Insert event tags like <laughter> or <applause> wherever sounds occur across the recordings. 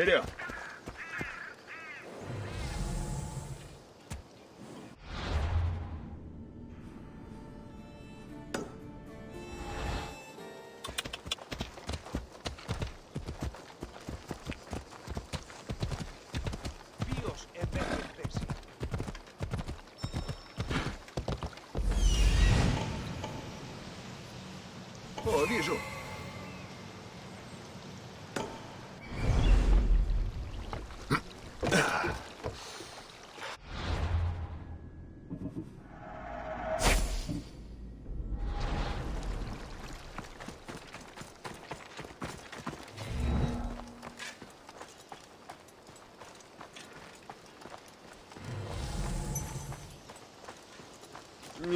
내려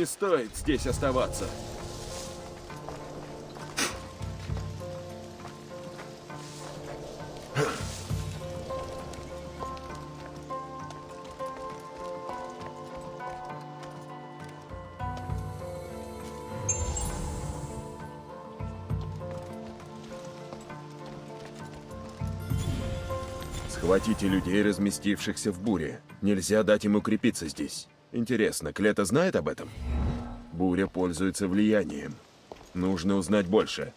Стоит здесь оставаться. Схватите людей, разместившихся в буре. Нельзя дать им укрепиться здесь. Интересно, Клета знает об этом? Буря пользуется влиянием. Нужно узнать больше.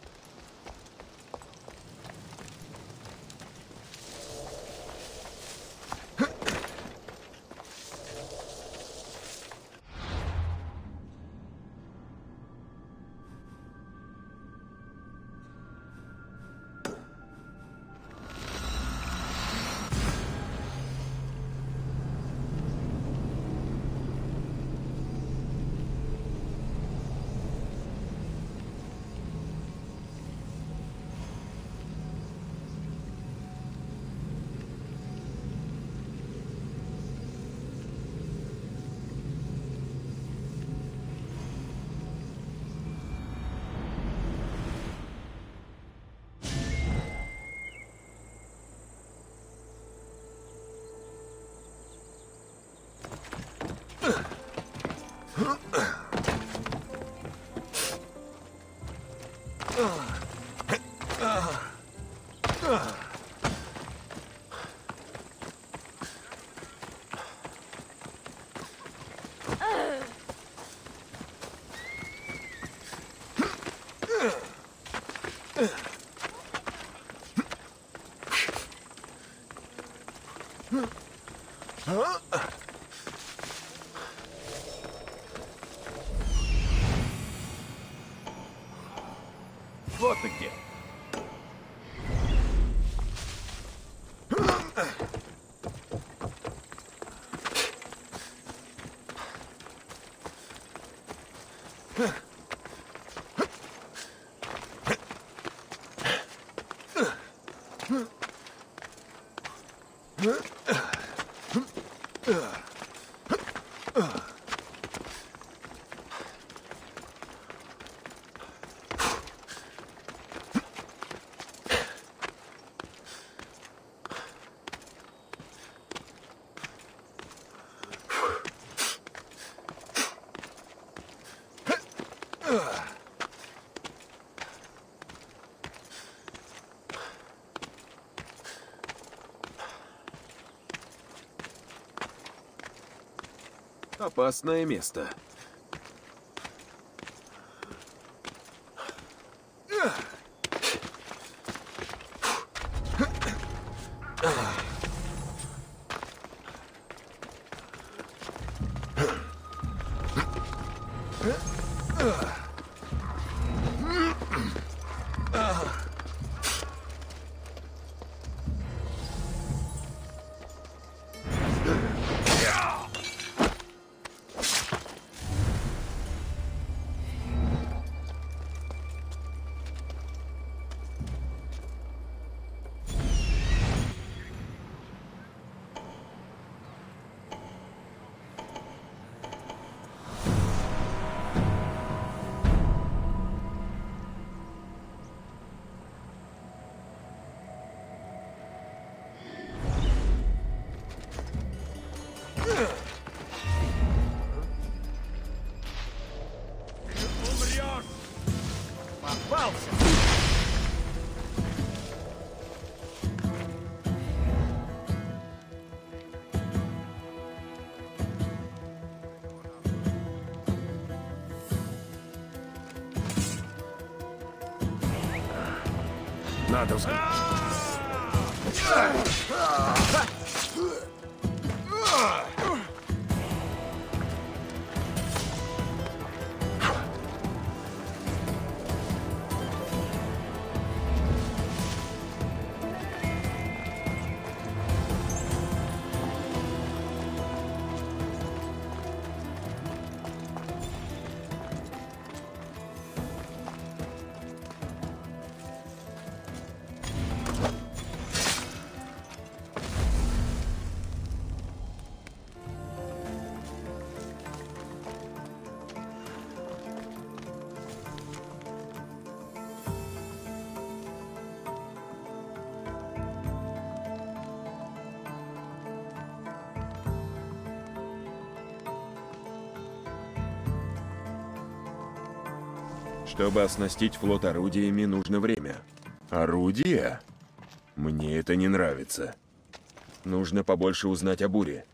Опасное место. Чтобы оснастить флот орудиями, нужно время. Орудия? Мне это не нравится. Нужно побольше узнать о буре.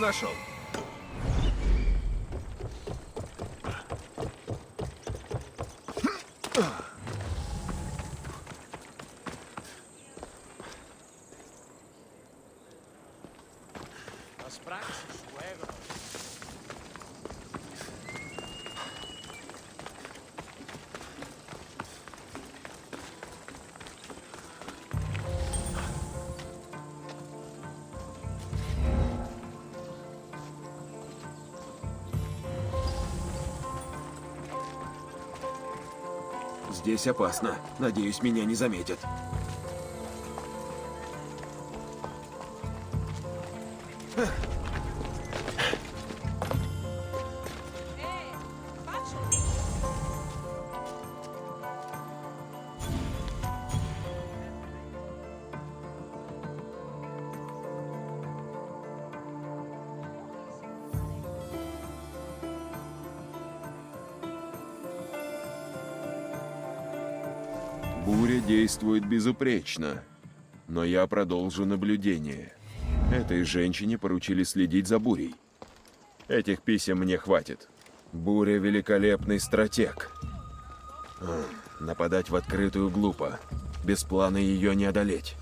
Нашел. Здесь опасно. Надеюсь, меня не заметят. Действует безупречно. Но я продолжу наблюдение. Этой женщине поручили следить за бурей. Этих писем мне хватит. Буря — великолепный стратег. Нападать в открытую глупо. Без плана ее не одолеть.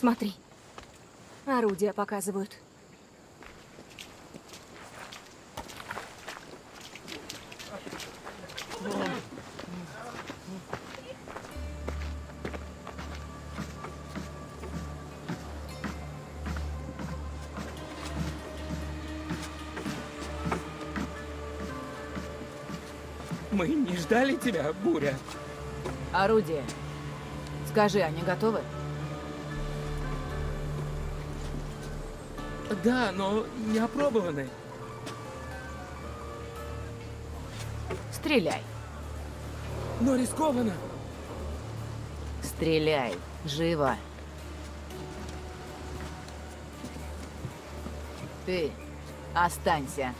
Смотри. Орудия показывают. Мы не ждали тебя, Буря. Орудие. Скажи, они готовы? Да, но не опробованы. Стреляй. Но рискованно. Стреляй. Живо. Ты останься.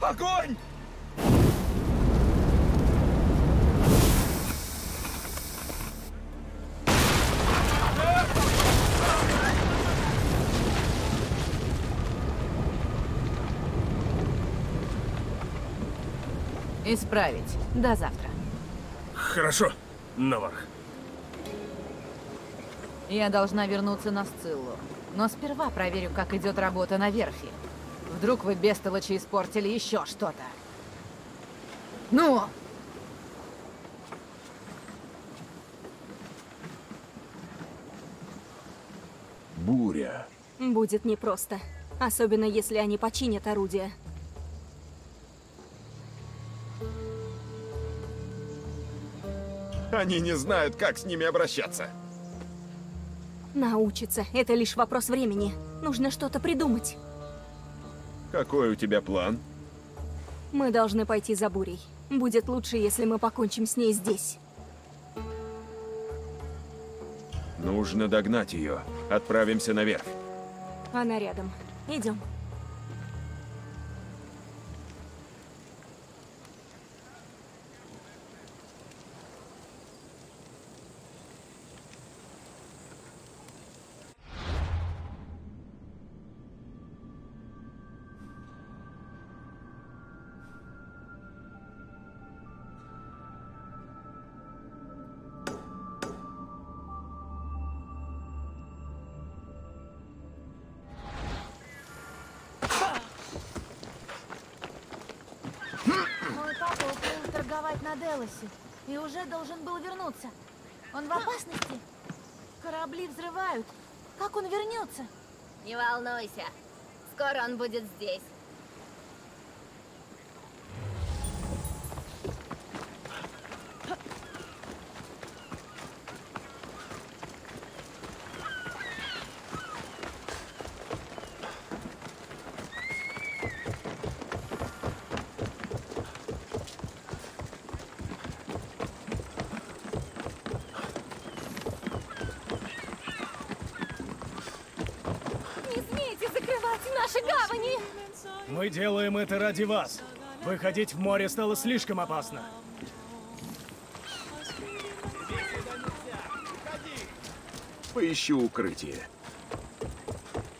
Огонь! Исправить. До завтра. Хорошо, Наварх. Я должна вернуться на Сциллу. Но сперва проверю, как идет работа на верфи. Вдруг вы, бестолочи, испортили еще что-то. Ну! Буря. Будет непросто. Особенно, если они починят орудия. Они не знают, как с ними обращаться. Научиться. Это лишь вопрос времени. Нужно что-то придумать. Какой у тебя план? Мы должны пойти за бурей. Будет лучше, если мы покончим с ней здесь. Нужно догнать ее. Отправимся наверх. Она рядом. Идем. Делосе и уже должен был вернуться. Он в опасности? Корабли взрывают. Как он вернется? Не волнуйся. Скоро он будет здесь. Не смейте закрывать наши гавани! Мы делаем это ради вас. Выходить в море стало слишком опасно. Поищу укрытие.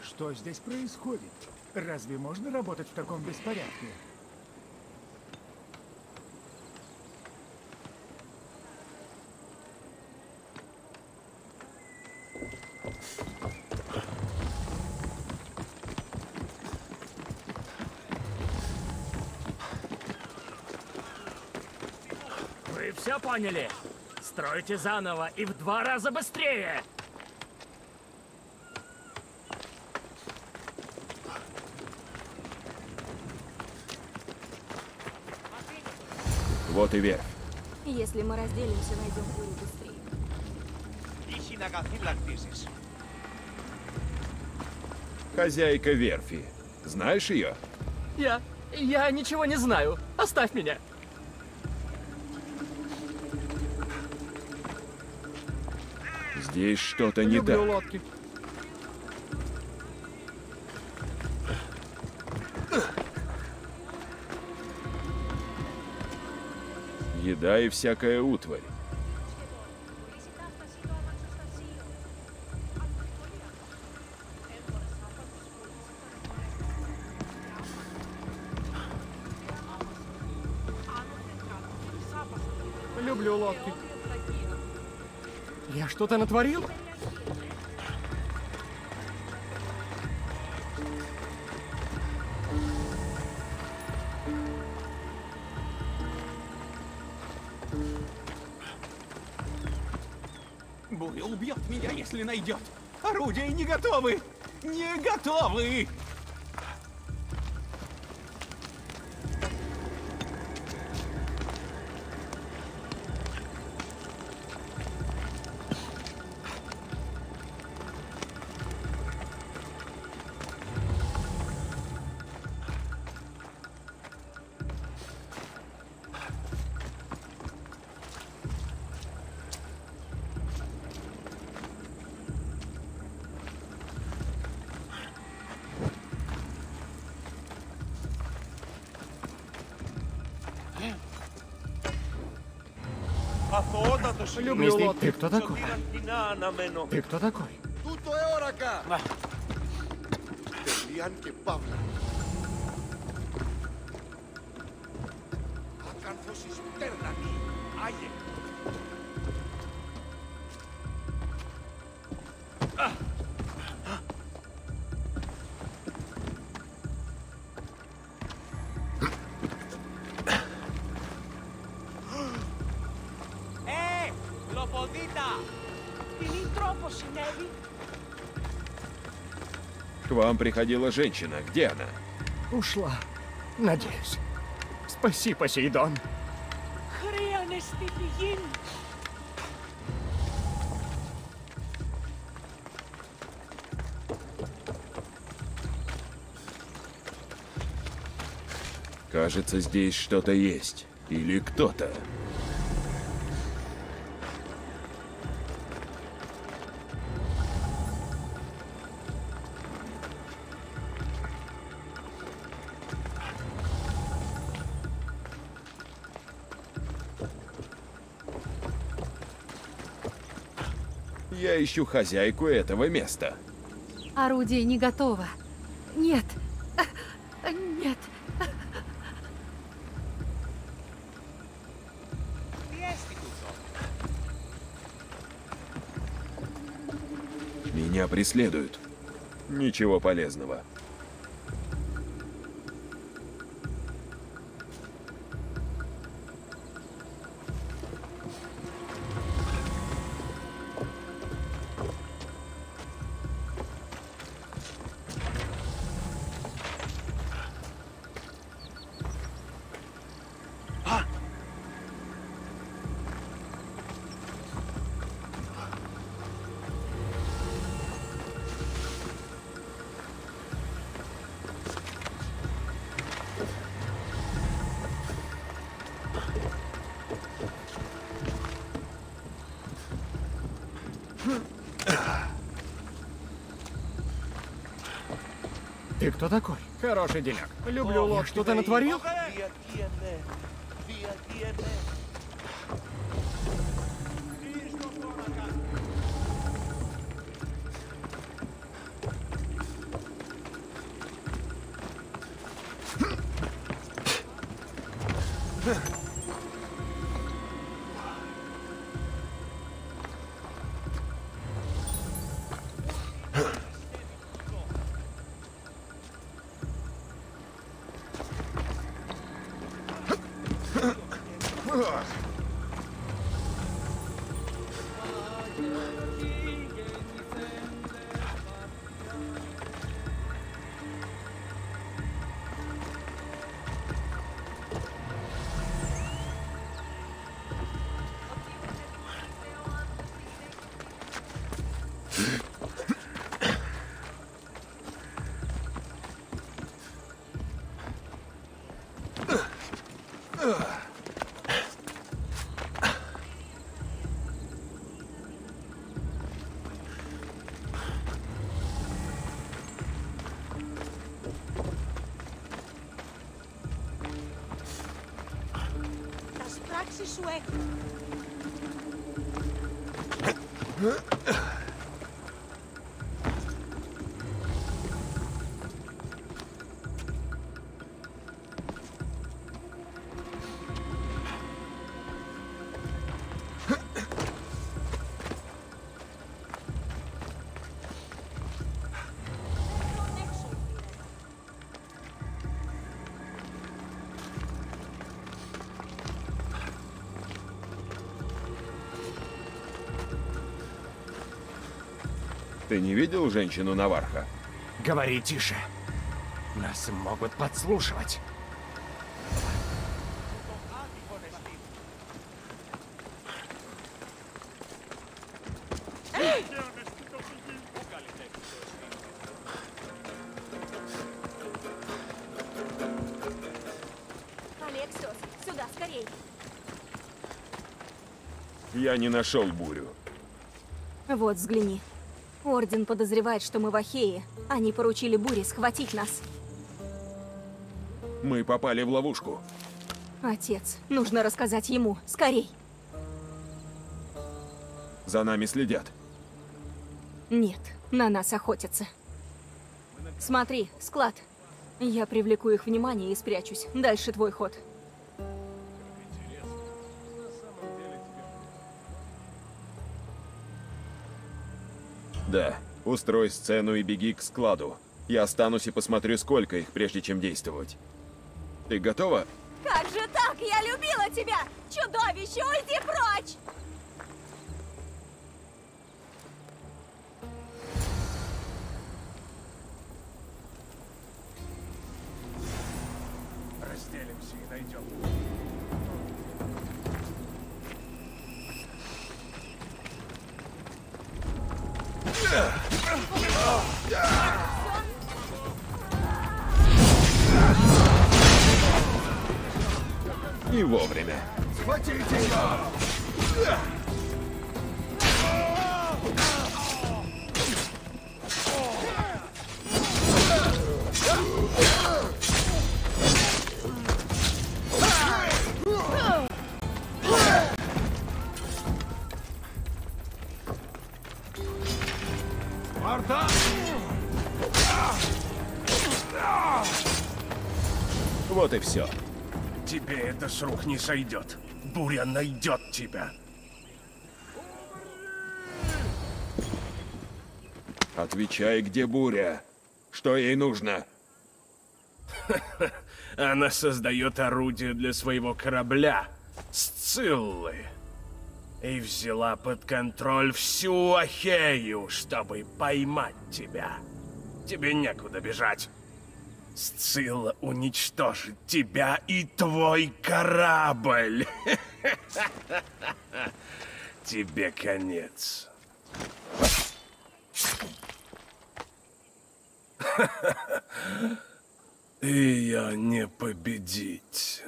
Что здесь происходит? Разве можно работать в таком беспорядке? Вы все поняли? Стройте заново и в два раза быстрее! Вот и верь. Если мы разделимся, найдем пулю быстрее. Хозяйка верфи. Знаешь ее? Я... я ничего не знаю. Оставь меня. Здесь что-то не так. лодки. Еда и всякая утварь. Я что-то натворил? Буря убьет меня, если найдет. Орудия не готовы! Не готовы! Αθωότατος Люблю Μίστη, лодки. Ты кто такой? Σωτήρας κοινά αναμένω. Ты кто такой? Τούτο εόρακα. Τελείαν και παύλα. Ακάνθος εις τέρνανη. Άγιε. вам приходила женщина. Где она? Ушла. Надеюсь. Спаси, Посейдон. Кажется, здесь что-то есть. Или кто-то. ищу хозяйку этого места. Орудие не готово. Нет. Нет. Меня преследуют. Ничего полезного. Ты кто такой? Хороший деляк. Люблю лодки. Что-то натворил? Ты не видел женщину Наварха? Говори тише. Нас могут подслушивать. Алексиос, сюда, скорей. Я не нашел бурю. Вот, взгляни. Орден подозревает, что мы в Ахее. Они поручили Буре схватить нас. Мы попали в ловушку. Отец, нужно рассказать ему. Скорей. За нами следят. Нет, на нас охотятся. Смотри, склад. Я привлеку их внимание и спрячусь. Дальше твой ход. Да, устрой сцену и беги к складу. Я останусь и посмотрю, сколько их, прежде чем действовать. Ты готова? Как же так? Я любила тебя! Чудовище, уйди прочь! С рук не сойдет. Буря найдет тебя. Отвечай, где буря? Что ей нужно? <laughs> Она создает орудие для своего корабля, Сциллы. И взяла под контроль всю Ахею, чтобы поймать тебя. Тебе некуда бежать. Сцилла уничтожит тебя и твой корабль. <laughs> Тебе конец. <laughs> Ее не победить.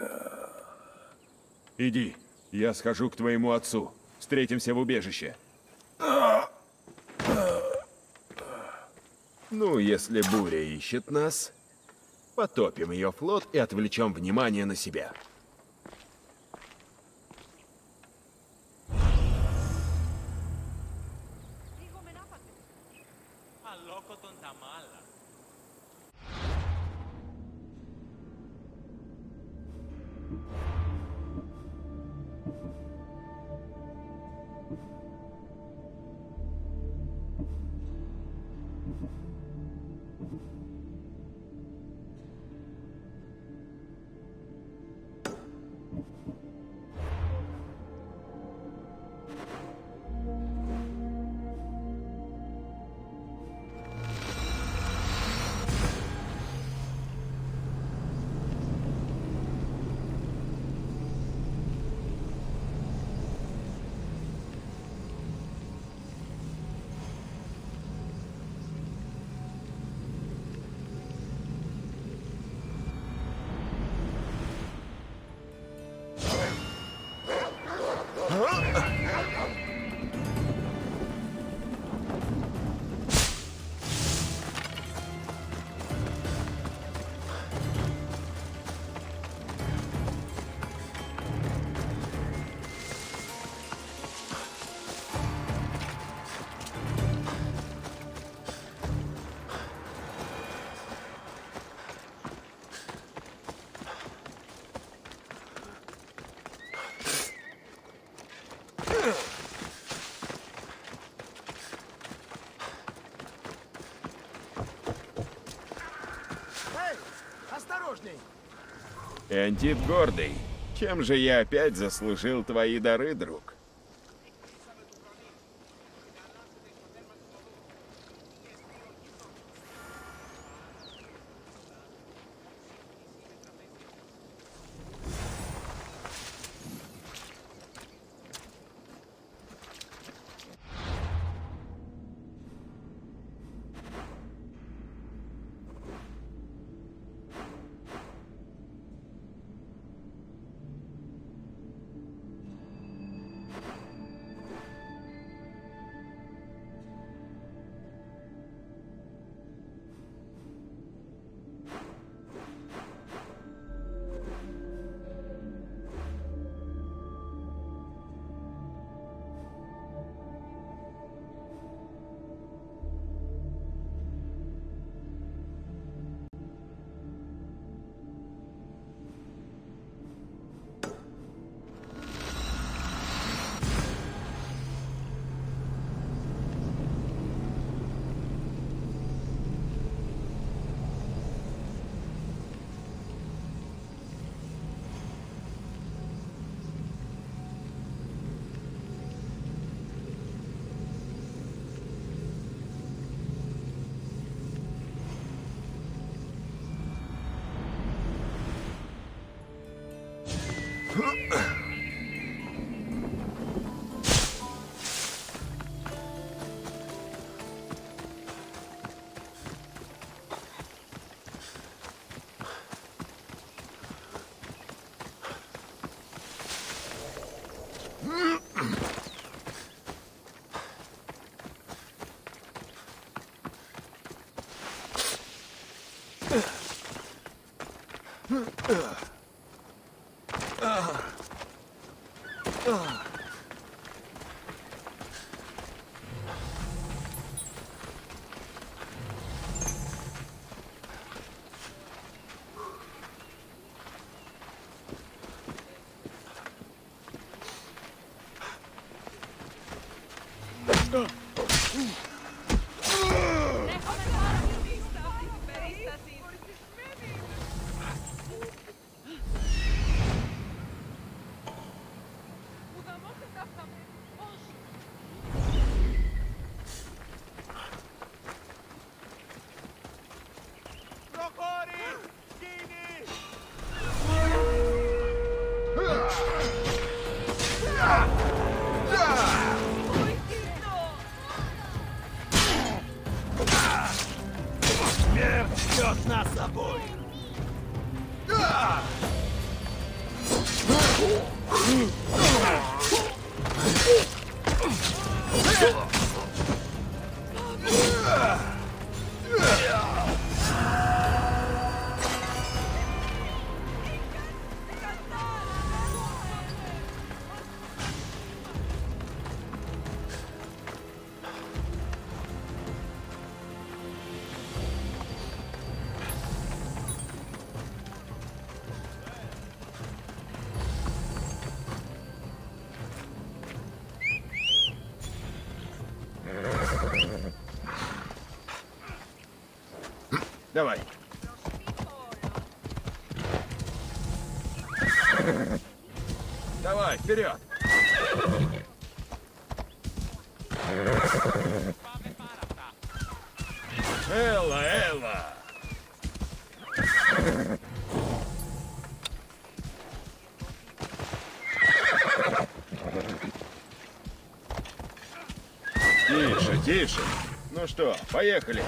Иди, я схожу к твоему отцу. Встретимся в убежище. <laughs> Ну, если буря ищет нас, потопим ее флот и отвлечем внимание на себя. Эантит гордый, чем же я опять заслужил твои дары, друг? Master! Давай, вперед! Элла, Элла! Тише, тише. Ну что, поехали.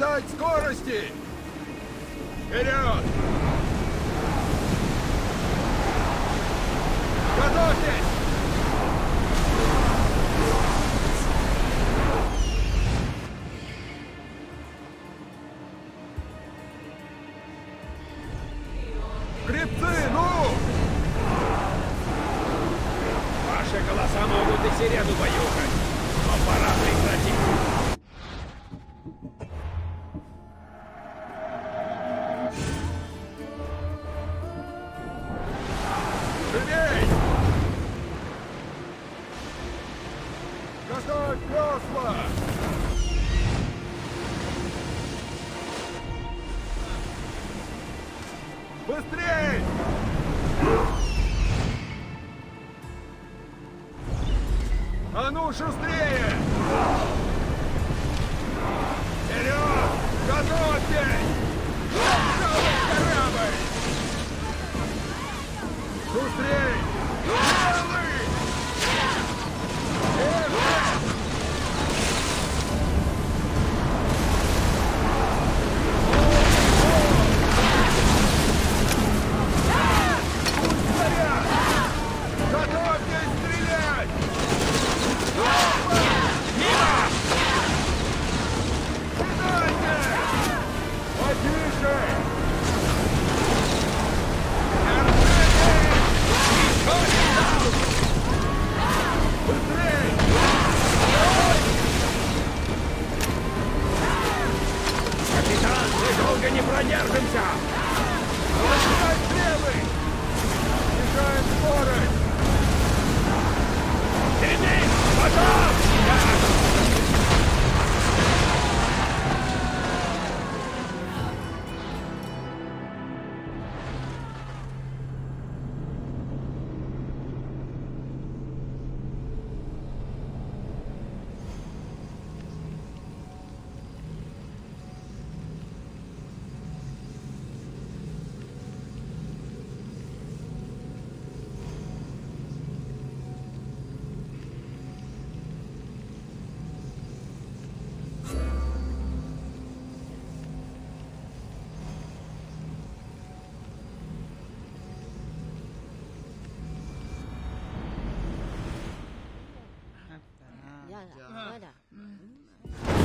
Надать скорости! Вперед! Готовьтесь! Гребцы, ну! Ваши голоса могут и сирену баюкать, но пора прекратить.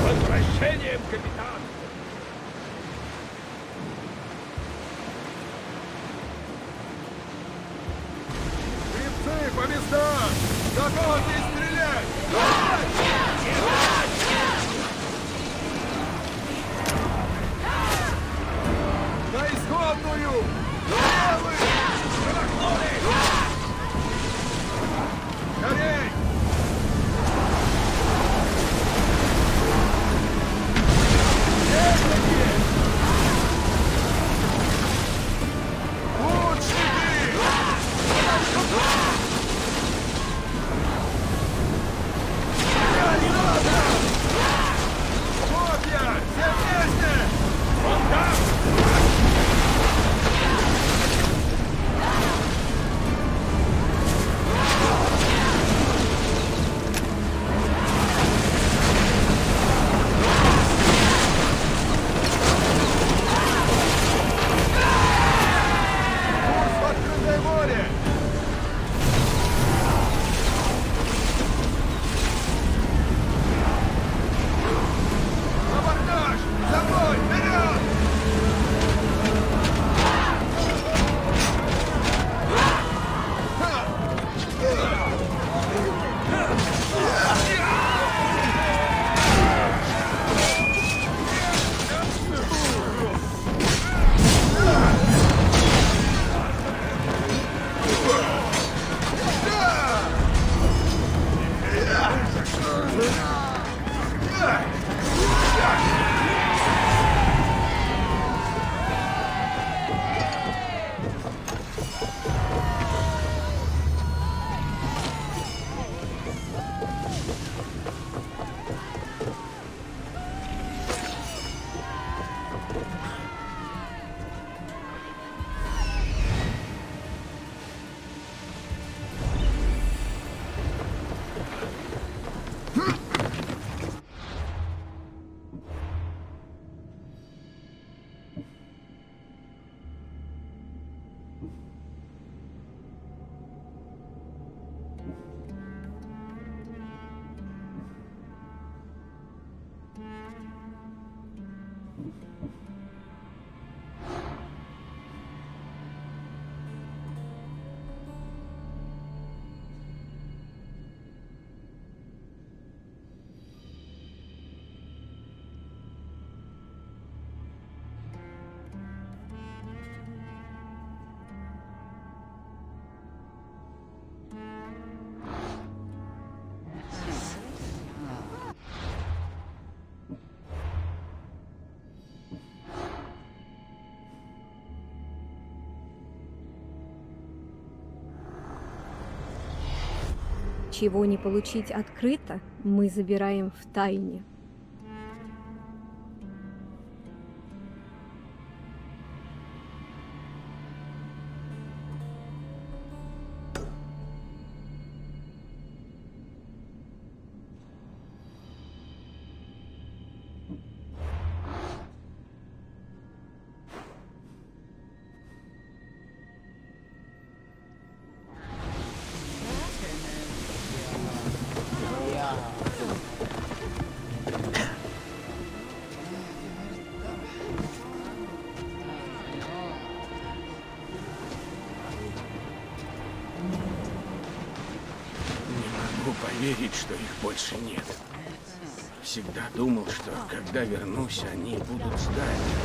Возвращением, капитан! Грибцы по местам! Готовьтесь стрелять! На исходную! Левый! Шарахнули! Скорей! Wow. Чего не получить открыто, мы забираем в тайне. Когда вернусь, они будут ждать.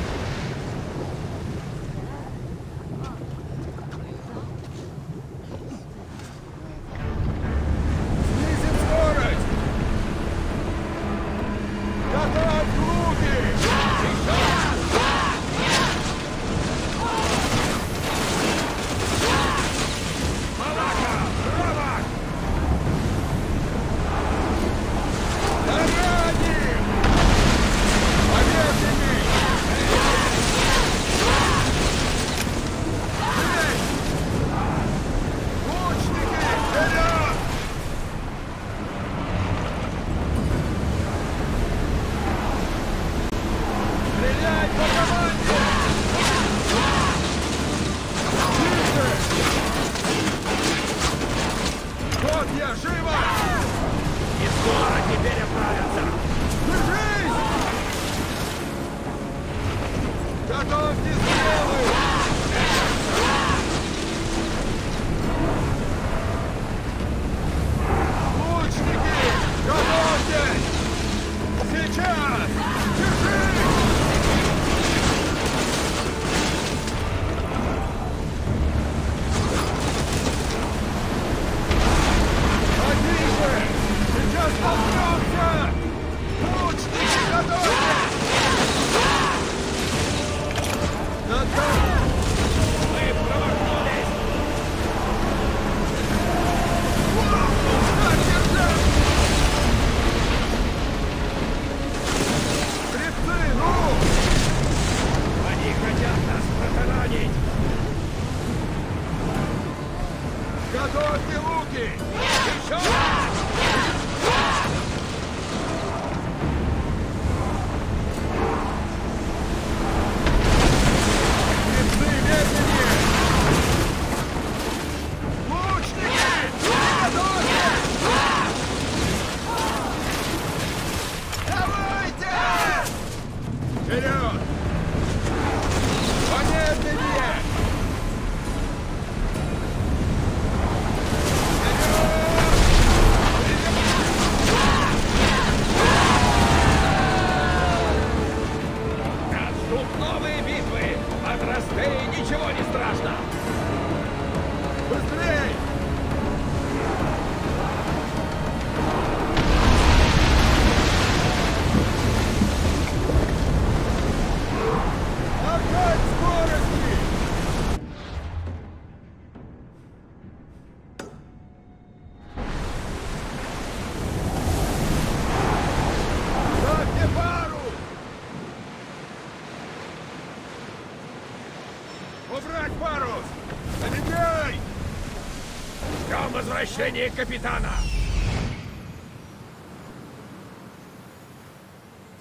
Возвращения капитана!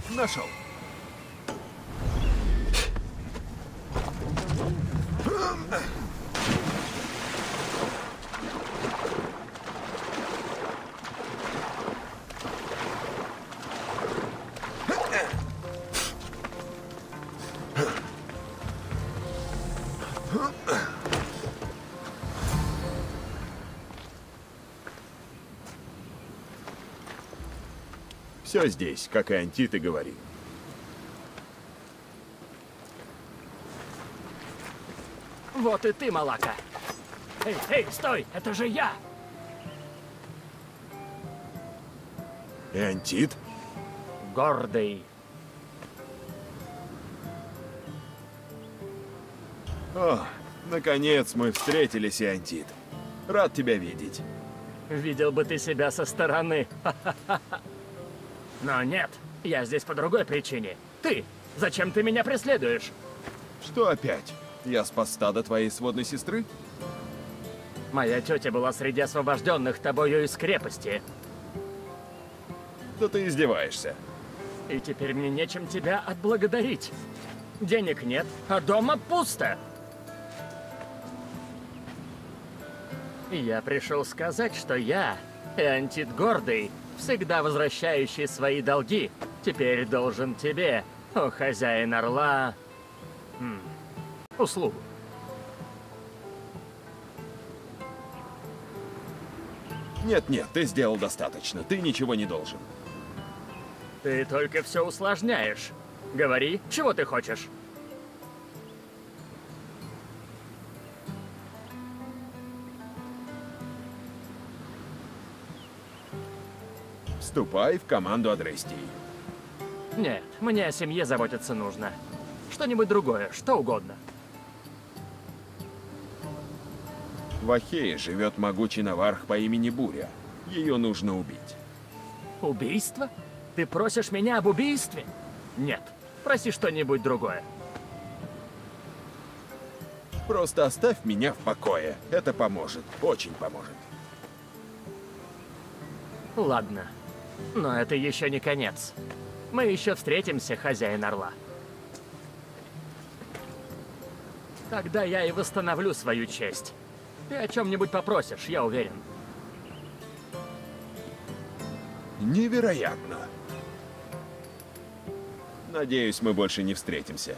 Нашел. Все здесь, как и Антит и говорил. Вот и ты, Малака! Эй, эй, стой! Это же я! И Антит? Гордый. О, наконец мы встретились, Антит. Рад тебя видеть. Видел бы ты себя со стороны. <laughs> Но нет, я здесь по другой причине. Ты! Зачем ты меня преследуешь? Что опять? Я спас стадо твоей сводной сестры? Моя тетя была среди освобожденных тобою из крепости. Да ты издеваешься. И теперь мне нечем тебя отблагодарить. Денег нет, а дома пусто. Я пришел сказать, что я, Эантит Гордый, всегда возвращающий свои долги, теперь должен тебе, о хозяин Орла, м, услугу. Нет-нет, ты сделал достаточно. Ты ничего не должен. Ты только все усложняешь. Говори, чего ты хочешь? Вступай в команду Адрестии. Нет, мне о семье заботиться нужно. Что-нибудь другое, что угодно. В Ахее живет могучий наварх по имени Буря. Ее нужно убить. Убийство? Ты просишь меня об убийстве? Нет, проси что-нибудь другое. Просто оставь меня в покое. Это поможет. Очень поможет. Ладно. Но это еще не конец. Мы еще встретимся, хозяин Орла. Тогда я и восстановлю свою честь. Ты о чем-нибудь попросишь, я уверен. Невероятно. Надеюсь, мы больше не встретимся.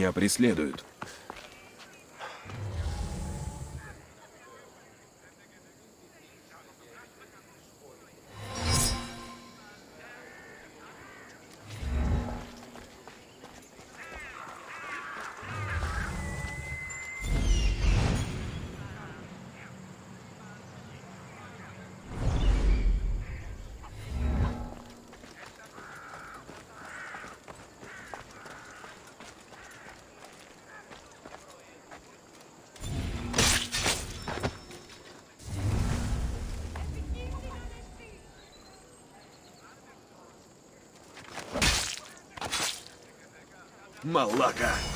Меня преследуют. Малака!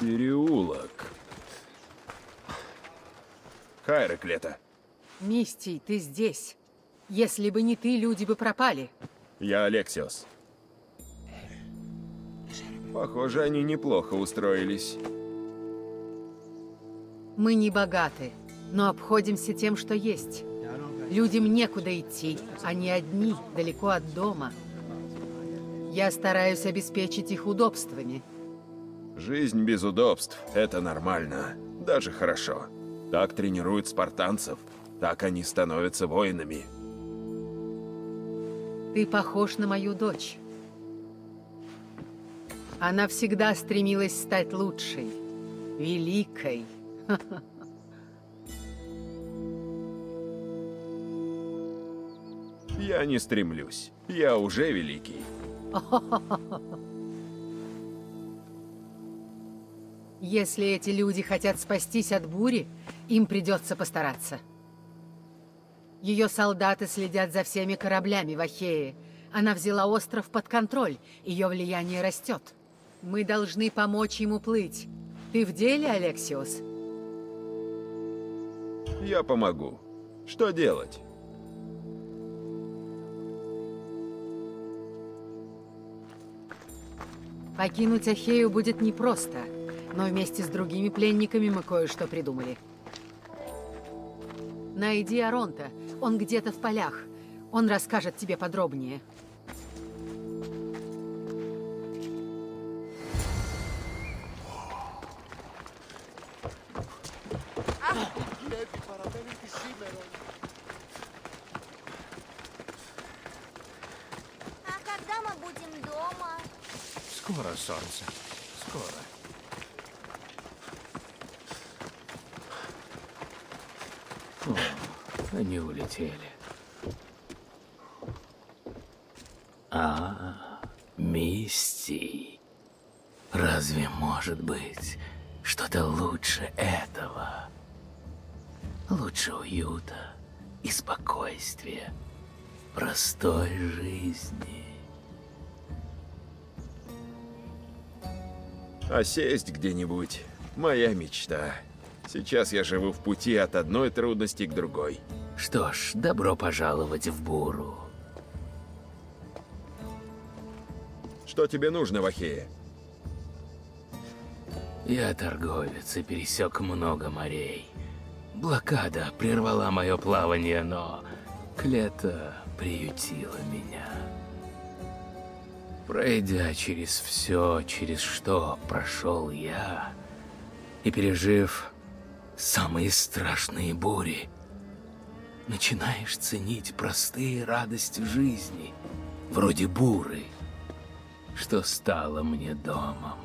Переулок. Хайра Клета. Мистий, ты здесь. Если бы не ты, люди бы пропали. Я Алексиос. Похоже, они неплохо устроились. Мы не богаты, но обходимся тем, что есть. Людям некуда идти, они одни, далеко от дома. Я стараюсь обеспечить их удобствами. Жизнь без удобств – это нормально. Даже хорошо. Так тренируют спартанцев. Так они становятся воинами. Ты похож на мою дочь. Она всегда стремилась стать лучшей, великой. <laughs> Я не стремлюсь. Я уже великий. Если эти люди хотят спастись от бури, им придется постараться. Ее солдаты следят за всеми кораблями в Ахее. Она взяла остров под контроль, ее влияние растет. Мы должны помочь ему плыть. Ты в деле, Алексиос? Я помогу. Что делать? Покинуть Ахею будет непросто, но вместе с другими пленниками мы кое-что придумали. Найди Аронта, он где-то в полях. Он расскажет тебе подробнее. Солнце. Скоро. О, они улетели. А, Мисти. Разве может быть что-то лучше этого? Лучше уюта и спокойствия, простой жизни. А сесть где-нибудь – моя мечта. Сейчас я живу в пути от одной трудности к другой. Что ж, добро пожаловать в Буру. Что тебе нужно в Ахее? Я торговец и пересек много морей. Блокада прервала мое плавание, но Клета приютила меня. Пройдя через все, через что прошел я, и пережив самые страшные бури, начинаешь ценить простые радости жизни, вроде буры, что стало мне домом.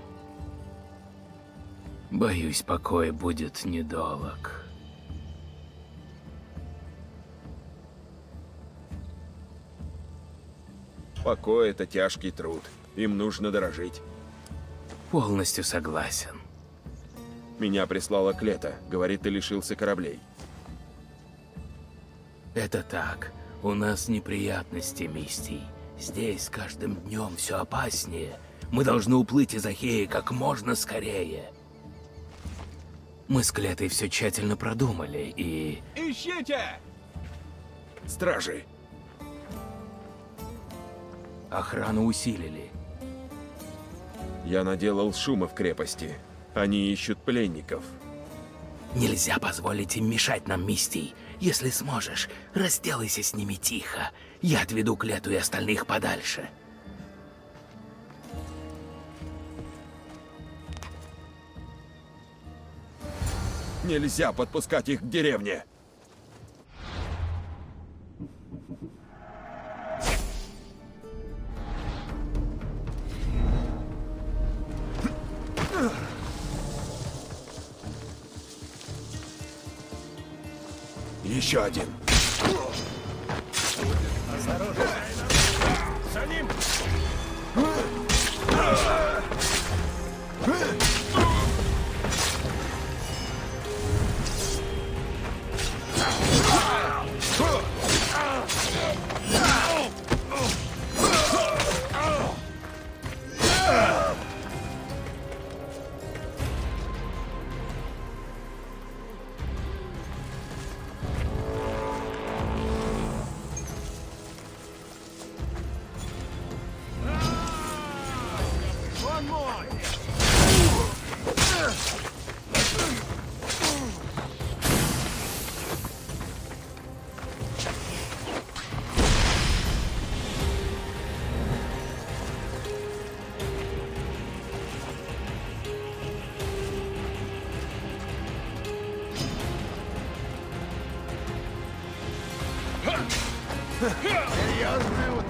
Боюсь, покой будет недолг. Покой – это тяжкий труд. Им нужно дорожить. Полностью согласен. Меня прислала Клета. Говорит, ты лишился кораблей. Это так. У нас неприятности, Мистий. Здесь с каждым днем все опаснее. Мы должны уплыть из Ахеи как можно скорее. Мы с Клетой все тщательно продумали и... Ищите! Стражи! Охрану усилили. Я наделал шума в крепости. Они ищут пленников. Нельзя позволить им мешать нам, Мистий. Если сможешь, разделайся с ними тихо. Я отведу Клету и остальных подальше. Нельзя подпускать их к деревне. Еще один. Осторожно. За ним!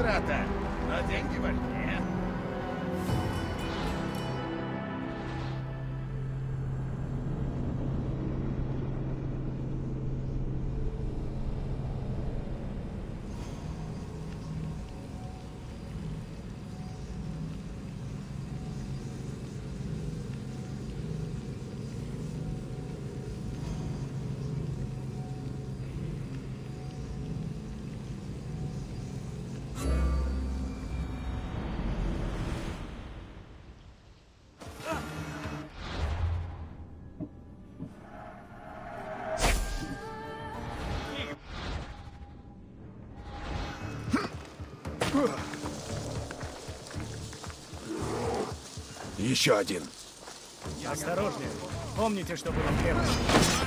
trata. Еще один. Осторожнее. Помните, что было крепости.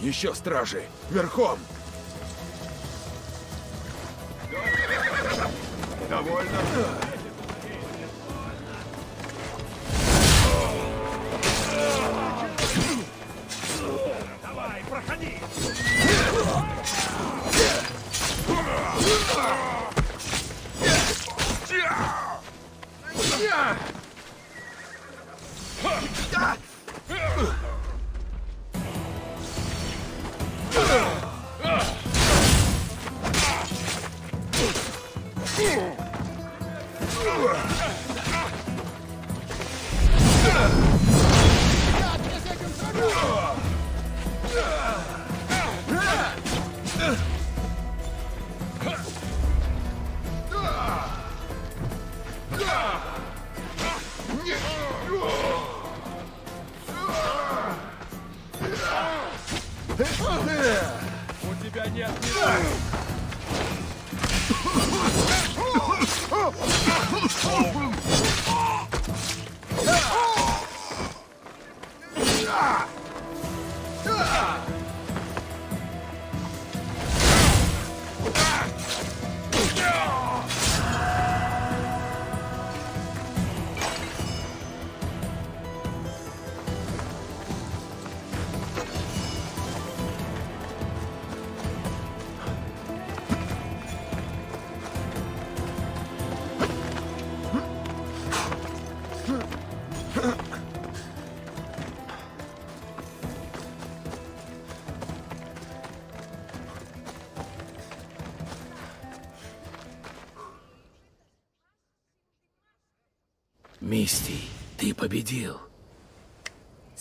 Еще стражи! Верхом! Довольно.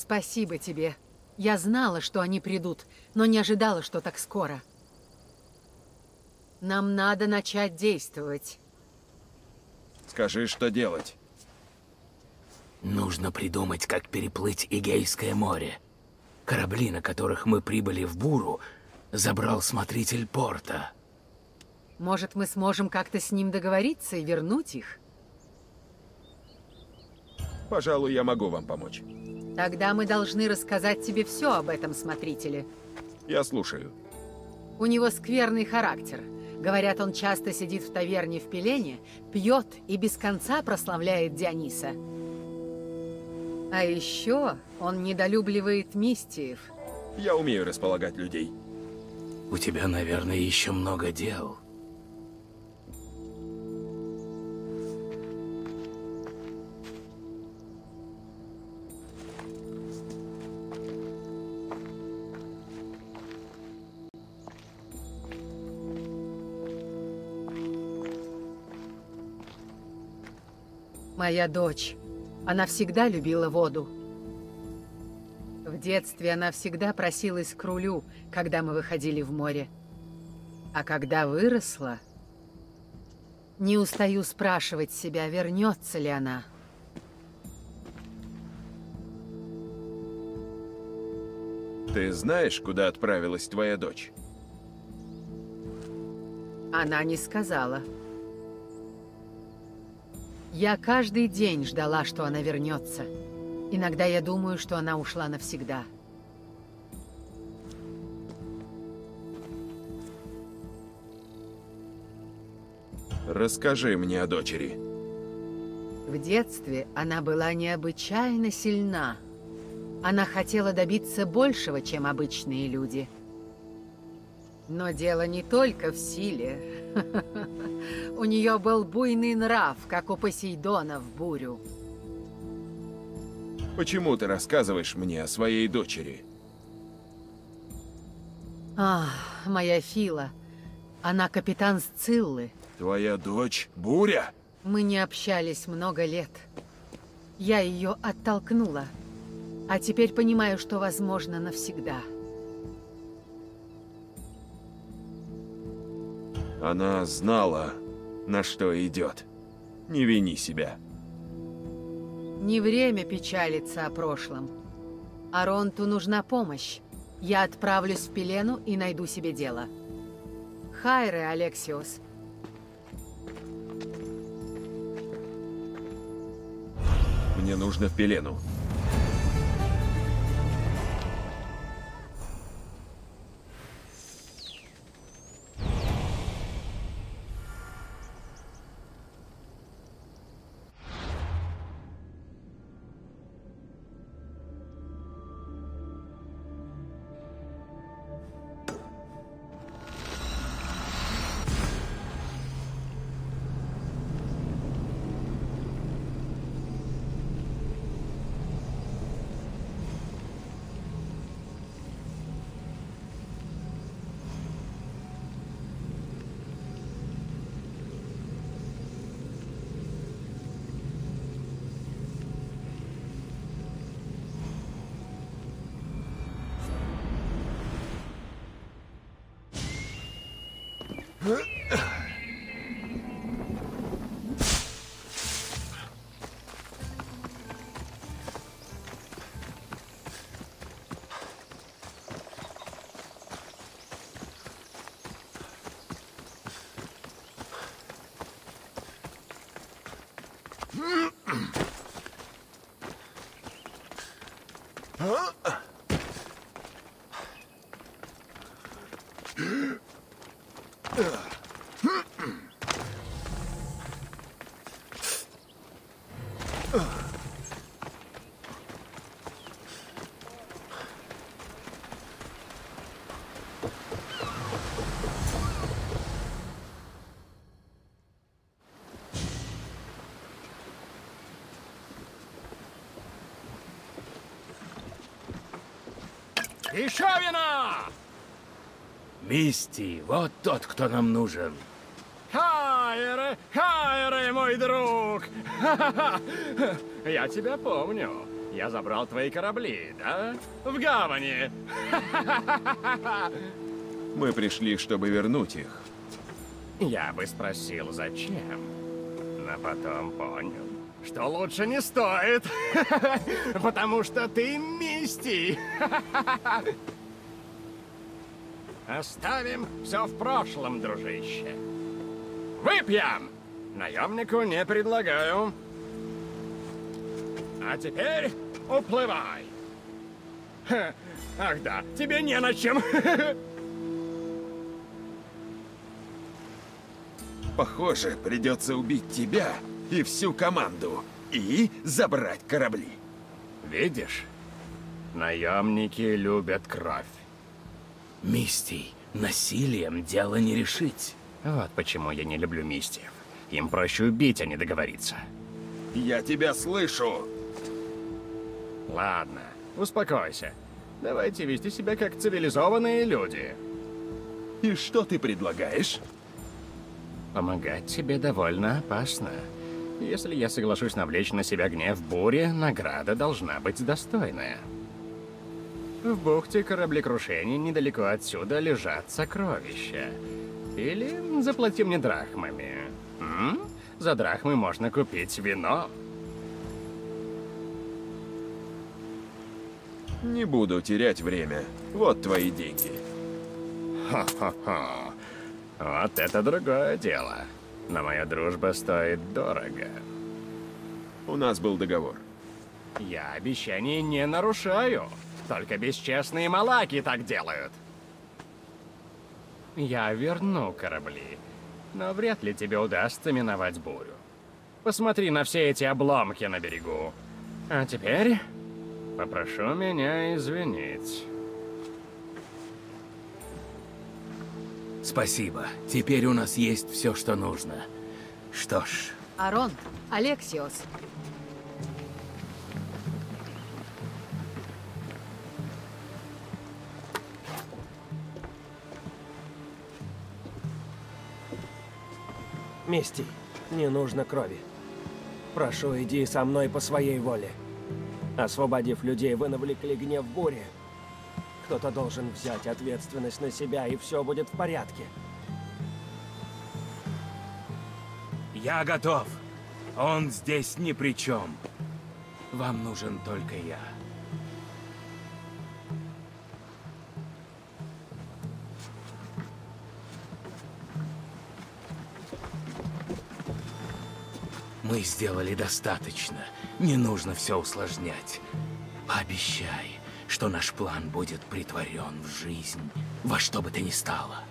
Спасибо тебе. Я знала, что они придут, но не ожидала, что так скоро. Нам надо начать действовать. Скажи, что делать. Нужно придумать, как переплыть Игейское море. Корабли, на которых мы прибыли в Буру, забрал смотритель порта. Может, мы сможем как-то с ним договориться и вернуть их? Пожалуй, я могу вам помочь. Тогда мы должны рассказать тебе все об этом смотрителе. Я слушаю. У него скверный характер. Говорят, он часто сидит в таверне в Пелене, пьет и без конца прославляет Диониса. А еще он недолюбливает мистиев. Я умею располагать людей. У тебя, наверное, еще много дел. Моя дочь. Она всегда любила воду. В детстве она всегда просилась к рулю, когда мы выходили в море. А когда выросла, не устаю спрашивать себя, вернется ли она. Ты знаешь, куда отправилась твоя дочь? Она не сказала. Я каждый день ждала, что она вернется. Иногда я думаю, что она ушла навсегда. Расскажи мне о дочери. В детстве она была необычайно сильна. Она хотела добиться большего, чем обычные люди. Но дело не только в силе. У нее был буйный нрав, как у Посейдона в бурю. Почему ты рассказываешь мне о своей дочери? Ах, моя Фила. Она капитан Сциллы. Твоя дочь Буря? Мы не общались много лет. Я ее оттолкнула. А теперь понимаю, что возможно навсегда. Она знала, на что идет. Не вини себя. Не время печалиться о прошлом. Аронту нужна помощь. Я отправлюсь в Пелену и найду себе дело. Хайре, Алексиос. Мне нужно в Пелену. Еще вина! Мисти, вот тот, кто нам нужен. Хайре, Хайре, мой друг! <laughs> Я тебя помню. Я забрал твои корабли, да? В гавани. <laughs> Мы пришли, чтобы вернуть их. Я бы спросил, зачем, но потом понял, что лучше не стоит, <laughs> потому что ты Мисти. <laughs> Оставим все в прошлом, дружище. Выпьем! Наемнику не предлагаю. А теперь уплывай. Ха, Ах да, тебе не на чем. <laughs> Похоже, придется убить тебя и всю команду. И забрать корабли. Видишь? Наемники любят кровь. Мистий, насилием дело не решить. Вот почему я не люблю мистиев. Им проще убить, а не договориться. Я тебя слышу. Ладно, успокойся. Давайте вести себя как цивилизованные люди. И что ты предлагаешь? Помогать тебе довольно опасно. Если я соглашусь навлечь на себя гнев бури, награда должна быть достойная. В бухте кораблекрушений недалеко отсюда лежат сокровища. Или заплати мне драхмами. М? За драхмы можно купить вино. Не буду терять время. Вот твои деньги. Хо-хо-хо. Вот это другое дело. Но моя дружба стоит дорого. У нас был договор. Я обещаний не нарушаю. Только бесчестные малаки так делают. Я верну корабли, но вряд ли тебе удастся миновать бурю. Посмотри на все эти обломки на берегу. А теперь попрошу меня извинить. Спасибо. Теперь у нас есть все, что нужно. Что ж, Арон, Алексиос, Мисти, не нужно крови. Прошу, иди со мной по своей воле. Освободив людей, вы навлекли гнев бури. Кто-то должен взять ответственность на себя, и все будет в порядке. я готов. Он здесь ни при чем. Вам нужен только я. Мы сделали достаточно. Не нужно все усложнять. Пообещай, что наш план будет притворен в жизнь, во что бы то ни стало.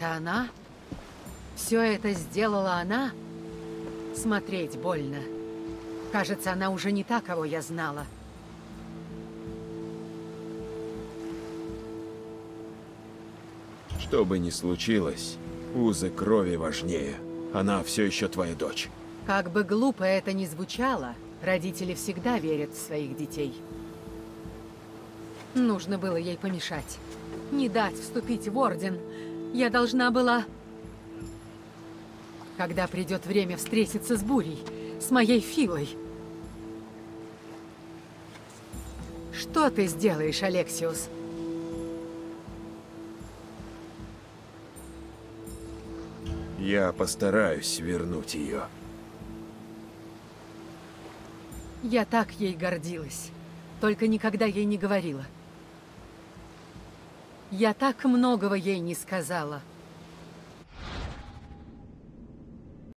это она? Все это сделала она? Смотреть больно. Кажется, она уже не та, кого я знала. Что бы ни случилось, узы крови важнее. Она все еще твоя дочь. Как бы глупо это ни звучало, родители всегда верят в своих детей. Нужно было ей помешать. Не дать вступить в Орден. Я должна была... Когда придет время встретиться с Бурей, с моей Филой. Что ты сделаешь, Алексиус? Я постараюсь вернуть ее. Я так ей гордилась. Только никогда ей не говорила. Я так многого ей не сказала.